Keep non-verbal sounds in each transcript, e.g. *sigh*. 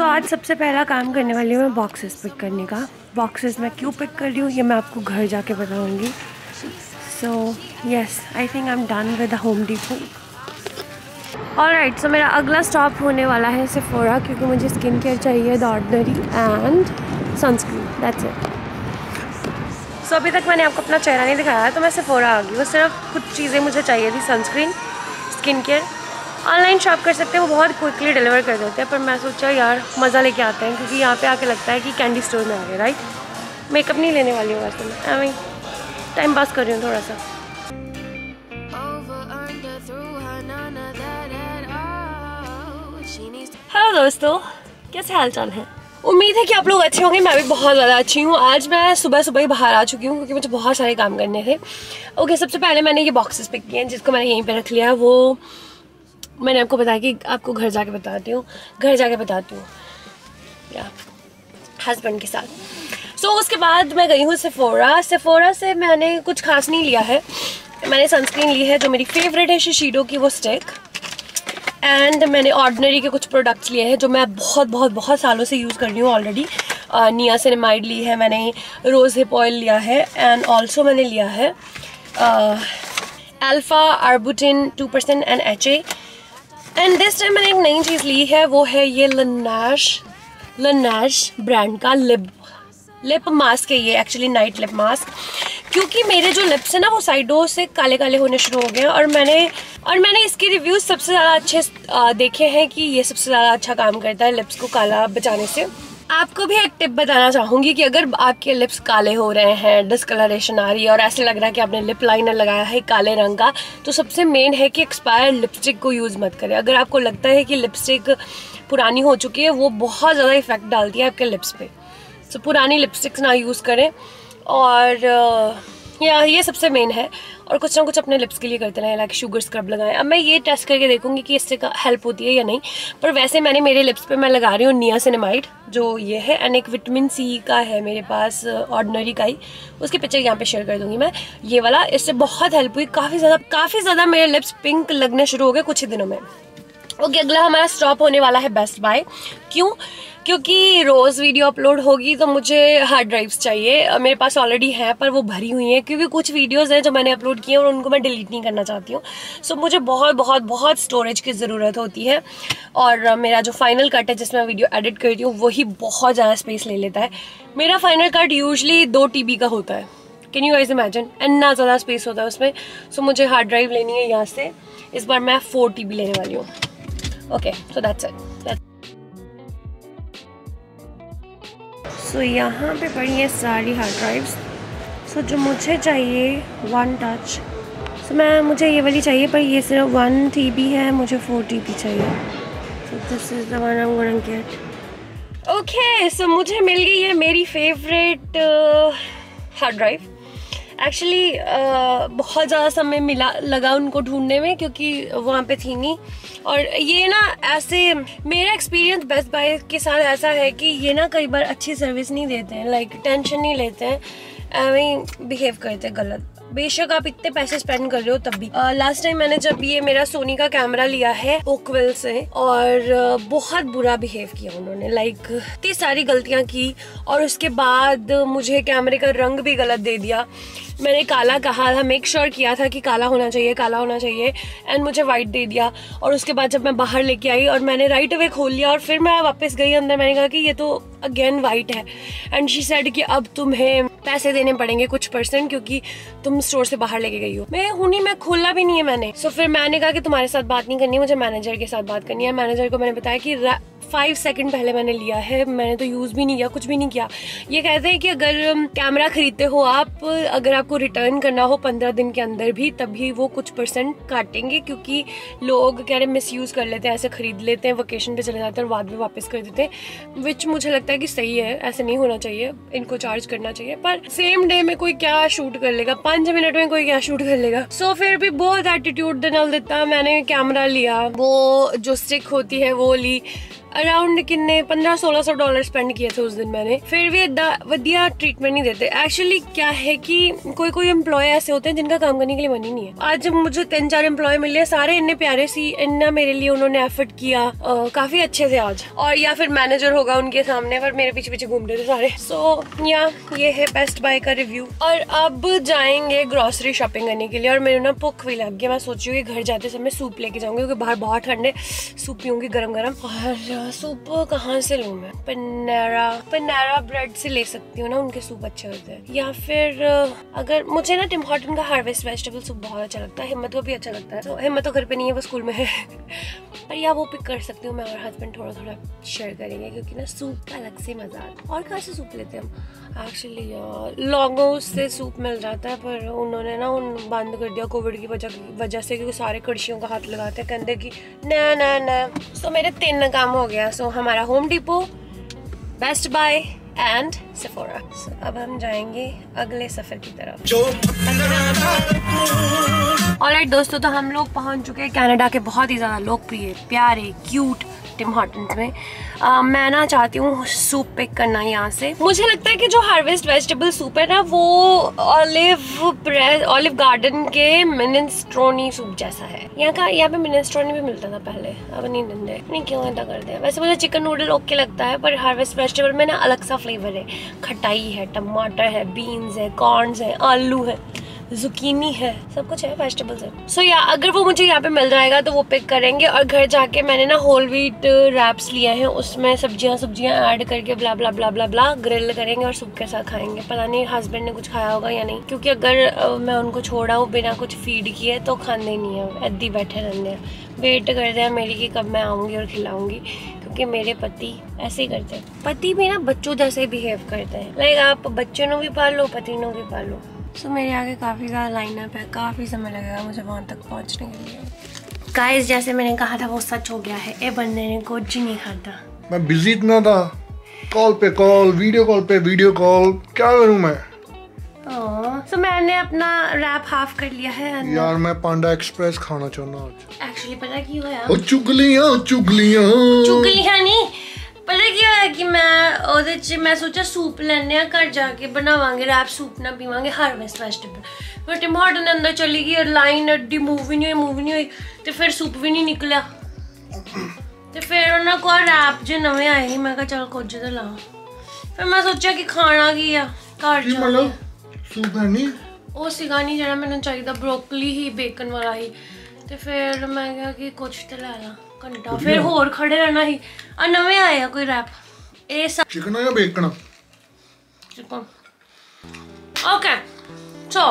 सो आज सबसे पहला काम करने वाली हूँ मैं बॉक्सेस पिक करने का। बॉक्सेस मैं क्यों पिक कर रही हूँ, ये मैं आपको घर जाके बताऊँगी। So yes I think I am done with Home Depot और राइट सो मेरा अगला स्टॉप होने वाला है सिफोरा क्योंकि मुझे स्किन केयर चाहिए the Ordinary and sunscreen that's it so अभी तक मैंने आपको अपना चेहरा नहीं दिखाया तो मैं सिफोरा आ गई वो सिर्फ़ कुछ चीज़ें मुझे चाहिए थी sunscreen skin care online shop कर सकते हैं, वो बहुत क्विकली डिलीवर कर देते हैं, पर मैं सोचा यार, मज़ा लेके आते हैं, क्योंकि यहाँ पे आके लगता है कि कैंडी स्टोर में आ गए राइट मेकअप नहीं लेने वाली हूँ वैसे मैं। एवं टाइम पास कर रही हूँ थोड़ा सा। हेलो दोस्तों, कैसे हाल चाल है? उम्मीद है कि आप लोग अच्छे होंगे, मैं भी बहुत ज़्यादा अच्छी हूँ। आज मैं सुबह सुबह ही बाहर आ चुकी हूँ, क्योंकि मुझे बहुत सारे काम करने थे। ओके सबसे पहले मैंने ये बॉक्सेस पिक किए हैं, जिसको मैंने यहीं पे रख लिया है, वो मैंने आपको बताया कि आपको घर जाके बताती हूँ घर जाके बताती हूँ। हस्बैंड के साथ। सो so, उसके बाद मैं गई हूँ सेफोरा सेफोरा से मैंने कुछ खास नहीं लिया है। मैंने सनस्क्रीन ली है जो मेरी फेवरेट है शीडो की वो स्टिक एंड मैंने ऑर्डनरी के कुछ प्रोडक्ट्स लिए हैं जो मैं बहुत बहुत बहुत सालों से यूज़ कर रही हूँ ऑलरेडी निया सिनेमाइड ली है मैंने रोज़ हिप ऑयल लिया है एंड ऑल्सो मैंने लिया है alpha arbutin two percent and H A and this time मैंने एक नई चीज़ ली है, वो है ये लनैश लनैश ब्रांड का लिप लिप मास्क है ये एक्चुअली नाइट लिप मास्क क्योंकि मेरे जो लिप्स हैं ना, वो साइडों से काले काले होने शुरू हो गए हैं और मैंने और मैंने इसके रिव्यूज़ सबसे ज़्यादा अच्छे देखे हैं कि ये सबसे ज़्यादा अच्छा काम करता है लिप्स को काला बचाने से। आपको भी एक टिप बताना चाहूँगी कि अगर आपके लिप्स काले हो रहे हैं डिसकलरेशन आ रही है और ऐसे लग रहा है कि आपने लिप लाइनर लगाया है काले रंग का तो सबसे मेन है कि एक्सपायर लिपस्टिक को यूज़ मत करें। अगर आपको लगता है कि लिपस्टिक पुरानी हो चुकी है, वो बहुत ज़्यादा इफ़ेक्ट डालती है आपके लिप्स पे। सो पुरानी लिपस्टिक्स ना यूज़ करें और या ये सबसे मेन है। और कुछ ना कुछ अपने लिप्स के लिए करते रहें लाइक शुगर स्क्रब लगाएँ। अब मैं ये टेस्ट करके देखूँगी कि इससे हेल्प होती है या नहीं। पर वैसे मैंने मेरे लिप्स पे मैं लगा रही हूँ निया सिनेमाइड जो ये है एंड एक विटामिन सी का है मेरे पास ऑर्डनरी का ही। उसकी पिक्चर यहाँ पे शेयर कर दूँगी मैं। ये वाला, इससे बहुत हेल्प हुई। काफ़ी ज़्यादा काफ़ी ज़्यादा मेरे लिप्स पिंक लगने शुरू हो गए कुछ ही दिनों में। ओके, अगला हमारा स्टॉप होने वाला है बेस्ट बाय क्यों? क्योंकि रोज़ वीडियो अपलोड होगी तो मुझे हार्ड ड्राइव्स चाहिए। मेरे पास ऑलरेडी है, पर वो भरी हुई हैं, क्योंकि कुछ वीडियोस हैं जो मैंने अपलोड किए हैं और उनको मैं डिलीट नहीं करना चाहती हूँ। सो मुझे बहुत बहुत बहुत स्टोरेज की ज़रूरत होती है। और मेरा जो फाइनल कट है, जिसमें वीडियो एडिट करती हूँ, वही बहुत ज़्यादा स्पेस ले लेता है। मेरा फाइनल कट यूजली दो टी का होता है। कैन यू वाइज इमेजिन इतना ज़्यादा स्पेस होता है उसमें। सो मुझे हार्ड ड्राइव लेनी है यहाँ से। इस बार मैं फोर टी लेने वाली हूँ। Okay so that's it so so, यहाँ पे पड़ी है सारी हार्ड ड्राइव्स सो so, जो मुझे चाहिए वन टच सो मैं मुझे ये वाली चाहिए पर ये सिर्फ़ वन टी है मुझे फोर टी बी चाहिए. So this is the one I get okay so मुझे मिल गई है मेरी फेवरेट हार्ड ड्राइव एक्चुअली बहुत ज़्यादा समय मिला, लगा उनको ढूँढने में क्योंकि वहाँ पे थी नहीं। और ये ना ऐसे, मेरा एक्सपीरियंस बेस्ट बाय के साथ ऐसा है कि ये ना कई बार अच्छी सर्विस नहीं देते हैं लाइक टेंशन नहीं लेते हैं वहीं बिहेव करते गलत। बेशक आप इतने पैसे स्पेंड कर रहे हो तब भी। लास्ट टाइम मैंने जब ये मेरा सोनी का कैमरा लिया है ओकविल से, और बहुत बुरा बिहेव किया उन्होंने। लाइक इतनी सारी गलतियाँ की, और उसके बाद मुझे कैमरे का रंग भी गलत दे दिया। मैंने काला कहा था मेक श्योर sure किया था कि काला होना चाहिए, काला होना चाहिए एंड मुझे वाइट दे दिया। और उसके बाद जब मैं बाहर लेके आई, और मैंने राइट अवे खोल लिया, और फिर मैं वापस गई अंदर, मैंने कहा कि ये तो अगेन वाइट है. एंड शी सेड कि अब तुम्हें पैसे देने पड़ेंगे कुछ परसेंट क्योंकि तुम स्टोर से बाहर लेके गई हो। मैं हूँ मैं खोला भी नहीं है मैंने। सो so, फिर मैंने कहा कि तुम्हारे साथ बात नहीं करनी मुझे मैनेजर के साथ बात करनी है। मैनेजर को मैंने बताया कि फाइव सेकंड पहले मैंने लिया है मैंने तो यूज़ भी नहीं किया कुछ भी नहीं किया। ये कहते हैं कि अगर कैमरा खरीदते हो आप अगर आपको रिटर्न करना हो पंद्रह दिन के अंदर भी तभी वो कुछ परसेंट काटेंगे क्योंकि लोग कह रहे मिस यूज़ कर लेते हैं ऐसे खरीद लेते हैं वोकेशन पे चले जाते हैं और बाद में वापस कर देते हैं विच मुझे लगता है कि सही है ऐसे नहीं होना चाहिए इनको चार्ज करना चाहिए। पर सेम डे में कोई क्या शूट कर लेगा पाँच मिनट में कोई क्या शूट कर लेगा। सो so, फिर भी बहुत एटीट्यूड देता मैंने कैमरा लिया वो जो स्टिक होती है वो ली अराउंड किन्ने पंद्रह सोलह सौ डॉलर स्पेंड किए थे उस दिन मैंने। फिर भी वधिया ट्रीटमेंट नहीं देते। एक्चुअली क्या है कि कोई कोई एम्प्लॉय ऐसे होते हैं जिनका काम करने के लिए मन ही नहीं है। आज मुझे तीन चार एम्प्लॉय मिले सारे इन्ने प्यारे सी इन्ना मेरे लिए उन्होंने एफर्ट किया। आ, काफ़ी अच्छे से आज। और या फिर मैनेजर होगा उनके सामने पर मेरे पीछे पीछे घूम रहे थे सारे। सो so, या ये है बेस्ट बाय का रिव्यू और अब जाएँगे ग्रॉसरी शॉपिंग करने के लिए। और मेरे ना भुख भी लग गया मैं सोची हूँ घर जाते समय सूप लेके जाऊँगी क्योंकि बाहर बहुत ठंड है। सूप पीऊँगी गर्म गर्म और सूप कहाँ से लूँ मैं? पन्नेरा पन्नेरा ब्रेड से ले सकती हूँ ना, उनके सूप अच्छे होते हैं। या फिर अगर मुझे ना टिम हॉटन का हार्वेस्ट वेजिटेबल सूप बहुत अच्छा लगता है, हिम्मत को भी अच्छा लगता है। तो हिम्मत तो घर पे नहीं है, वो स्कूल में है। *laughs* पर या वो पिक कर सकती हूँ मैं और हस्बैंड थोड़ा थोड़ा शेयर करेंगे, क्योंकि ना सूप का अलग से मज़ा आता है। और कहाँ से सूप लेते हैं हम? एक्चुअली लॉन्गो से सूप मिल जाता है, पर उन्होंने ना उन बंद कर दिया कोविड की वजह वजह से, क्योंकि सारे कड़शियों का हाथ लगाते हैं, कहते कि न, ना ना। सो मेरे तीन काम हो गया। सो so, हमारा Home Depot best buy and Sephora so, अब हम जाएँगे अगले सफ़र की तरफ़। और दोस्तों तो हम लोग पहुँच चुके हैं कनाडा के बहुत ही ज़्यादा लोकप्रिय प्यारे क्यूट टिम हॉटन्स में। आ, मैं ना चाहती हूँ सूप पिक करना यहाँ से। मुझे लगता है कि जो हार्वेस्ट वेजिटेबल सूप है ना वो ऑलिव प्रेस ऑलिव गार्डन के मिनस्ट्रोनी सूप जैसा है। यहाँ का यहाँ पे मिनस्ट्रोनी भी मिलता था पहले। अब नहीं मिलते। नहीं क्यों ऐसा करते हैं? वैसे मुझे चिकन नूडल ओके लगता है पर हार्वेस्ट वेजिटेबल में ना अलग सा फ्लेवर है। खटाई है टमाटर है बीन्स है कॉर्नस है आलू है। जुकीनी है। सब कुछ है वेजिटेबल्स है। सो so, या अगर वो मुझे यहाँ पे मिल जाएगा तो वो पिक करेंगे और घर जाके मैंने ना होल व्हीट रैप्स लिए हैं। उसमें सब्ज़ियाँ सब्ज़ियाँ ऐड करके blah blah blah blah blah grill करेंगे और सूप के साथ खाएँगे। पता नहीं हस्बैंड ने कुछ खाया होगा या नहीं। क्योंकि अगर मैं उनको छोड़ा हूँ बिना कुछ फ़ीड किए तो खाने नहीं है। ऐदी बैठे रहने वेट करते हैं मेरी कि कब मैं आऊँगी और खिलाऊँगी। क्योंकि मेरे पति ऐसे ही करते हैं। पति भी ना बच्चों जैसे बिहेव करते हैं। लाइक आप बच्चों भी पाल लो पति भी पाल। लो सो so, मेरे आगे काफ़ी ज़्यादा लाइनअप है। काफ़ी समय लगेगा मुझे वहाँ तक पहुँचने के लिए। गाइस जैसे मैंने कहा था वो सच हो गया है। ए बंदे ने कुछ नहीं खाता मैं बिज़ी इतना था। कॉल पे कॉल वीडियो कॉल पे वीडियो कॉल क्या करूँ मैं? तो मैंने अपना रैप हाफ़ कर लिया है यार मैं पांडा एक्सप्रेस खाना चाहना आज। एक्चुअली पता की हुआ ओ चुगलियाँ चुगलियाँ। चुगलियाँ नहीं। पता ਕੀ ਹੋਇਆ ਕਿ ਮੈਂ ਉਹਦੇ 'ਚ ਮੈਂ ਸੋਚਿਆ ਸੂਪ ਲੈਣੇ ਆ ਘਰ ਜਾ ਕੇ ਬਣਾਵਾਂਗੇ ਰੈਪ ਸੂਪ ਨਾ ਪੀਵਾਂਗੇ ਹਾਰਵੈਸਟ ਵੈਜੀਟੇਬਲ ਪਰ ਟਮਾਟਰ ਅੰਦਰ ਚਲੀ ਗਈ ਔਰ ਲਾਈਨ ਅੱਡੀ ਮੂਵ ਨਹੀਂ ਹੋਈ ਮੂਵ ਨਹੀਂ ਹੋਈ ਤੇ ਫਿਰ ਸੂਪ ਵੀ ਨਹੀਂ ਨਿਕਲਿਆ। ਤੇ ਫਿਰ ਉਹਨਾਂ ਕੋਲ ਰੈਪ ਜੇ ਨਵੇਂ ਆਏ ਸੀ ਮੈਂ ਕਿਹਾ ਚਲ ਕੁਝ ਤੇ ਲਾ। ਫਿਰ ਮੈਂ ਸੋਚਿਆ ਕਿ ਖਾਣਾ ਕੀ ਆ ਘਰ ਜਾ ਮਤਲਬ? ਸੂਪ ਹੈ ਨਹੀਂ ਉਹ ਸੀਗਾ ਨਹੀਂ ਜਿਹੜਾ ਮੈਨੂੰ ਚਾਹੀਦਾ ਬ੍ਰੋਕਲੀ ਹੀ ਬੇਕਨ ਵਾਲਾ ਹੀ। ਤੇ ਫਿਰ ਮੈਂ ਕਿਹਾ ਕਿ ਕੁਝ ਤੇ ਲੈ ਲਾ। ਘੰਟਾ ਫਿਰ ਹੋਰ ਖੜੇ ਰਹਿਣਾ ਸੀ ਆ ਨਵੇਂ ਆਏ ਆ ਕੋਈ ਰੈਪ ਇਹ चिकन या bacon chicken okay so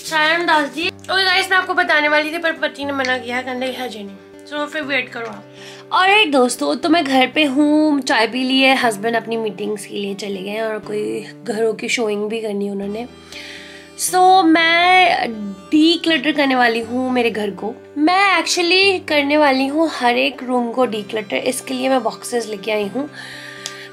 Sayan Das ji okay guys मैं आपको बताने वाली थी पर पति ने मना किया कहने है जी नहीं सो फिर वेट करो आप और एक दोस्तों तो मैं घर पे हूँ चाय पी ली है हस्बैंड अपनी मीटिंग्स के लिए चले गए और कोई घरों की शोइंग भी करनी उन्होंने सो so, मैं डी क्लटर करने वाली हूँ मेरे घर को। मैं एक्चुअली करने वाली हूँ हर एक रूम को डी क्लटर इसके लिए मैं बॉक्सेस लेके आई हूँ।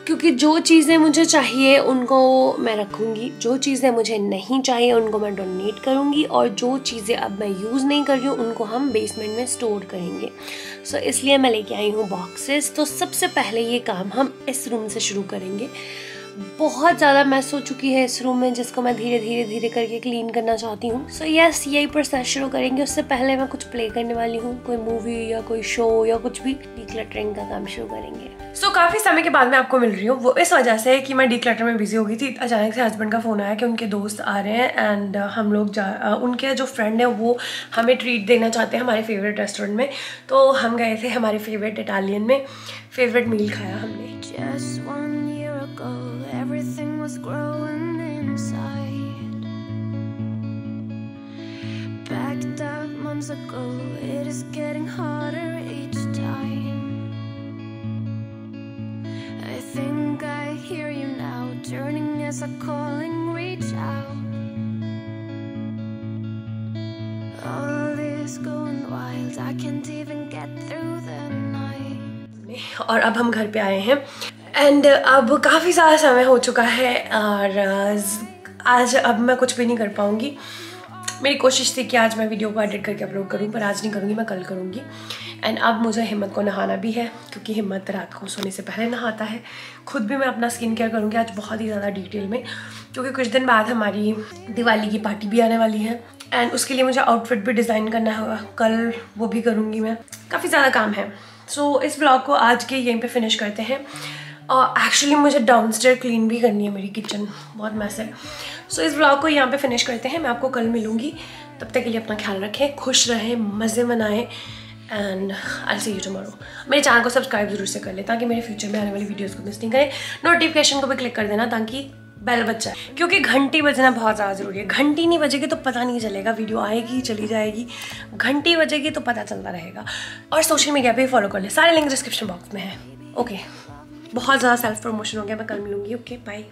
क्योंकि जो चीज़ें मुझे चाहिए उनको मैं रखूँगी। जो चीज़ें मुझे नहीं चाहिए उनको मैं डोनेट करूँगी। और जो चीज़ें अब मैं यूज़ नहीं कर रही हूँ उनको हम बेसमेंट में स्टोर करेंगे। सो so, इसलिए मैं लेके आई हूँ बॉक्सेस तो सबसे पहले ये काम हम इस रूम से शुरू करेंगे। बहुत ज़्यादा मैस हो चुकी है इस रूम में जिसको मैं धीरे धीरे धीरे करके क्लीन करना चाहती हूँ। सो यस यही प्रोसेस शुरू करेंगे। उससे पहले मैं कुछ प्ले करने वाली हूँ कोई मूवी या कोई शो या कुछ भी डिक्लटरिंग का काम शुरू करेंगे। सो so, काफ़ी समय के बाद मैं आपको मिल रही हूँ। वो इस वजह से कि मैं डिक्लटर में बिज़ी हो गई थी। अचानक से हस्बैंड का फ़ोन आया कि उनके दोस्त आ रहे हैं एंड uh, हम लोग जा uh, उनके जो फ्रेंड है वो हमें ट्रीट देना चाहते हैं हमारे फेवरेट रेस्टोरेंट में। तो हम गए थे हमारे फेवरेट इटालियन में। फेवरेट मील खाया हमने। everything was growing inside. Backed up months ago, it is getting harder each time. I think I hear you now, turning as a calling, reach out. All is going wild, I can't even get through the night. और अब हम घर पे आए हैं and अब काफ़ी ज़्यादा समय हो चुका है और आज अब मैं कुछ भी नहीं कर पाऊँगी। मेरी कोशिश थी कि आज मैं वीडियो को एडिट करके अपलोड करूँ पर आज नहीं करूँगी मैं कल करूँगी। एंड अब मुझे हिम्मत को नहाना भी है क्योंकि हिम्मत रात को सोने से पहले नहाता है। खुद भी मैं अपना स्किन केयर करूँगी आज बहुत ही ज़्यादा डिटेल में क्योंकि कुछ दिन बाद हमारी दिवाली की पार्टी भी आने वाली है। एंड उसके लिए मुझे आउटफिट भी डिज़ाइन करना होगा कल वो भी करूँगी मैं। काफ़ी ज़्यादा काम है। सो so, इस ब्लॉग को आज के यहीं पे फिनिश करते हैं। एक्चुअली मुझे डाउनस्टेयर क्लीन भी करनी है मेरी किचन बहुत मैस सो so, इस ब्लॉग को यहाँ पे फिनिश करते हैं मैं आपको कल मिलूँगी। तब तक के लिए अपना ख्याल रखें खुश रहें मज़े मनाएँ and I see you tomorrow मेरे चैनल को सब्सक्राइब ज़रूर से कर लें ताकि मेरे फ्यूचर में आने वाली वीडियोस को मिस नहीं करें। नोटिफिकेशन को भी क्लिक कर देना ताकि बेल बच जाए। क्योंकि घंटी बजना बहुत ज़्यादा ज़रूरी है। घंटी नहीं बजेगी तो पता नहीं चलेगा वीडियो आएगी चली जाएगी। घंटी बजेगी तो पता चलता रहेगा। और सोशल मीडिया पे फॉलो कर ले सारे लिंक डिस्क्रिप्शन बॉक्स में है। ओके बहुत ज़्यादा सेल्फ प्रमोशन हो गया मैं कल मिलूँगी ओके बाय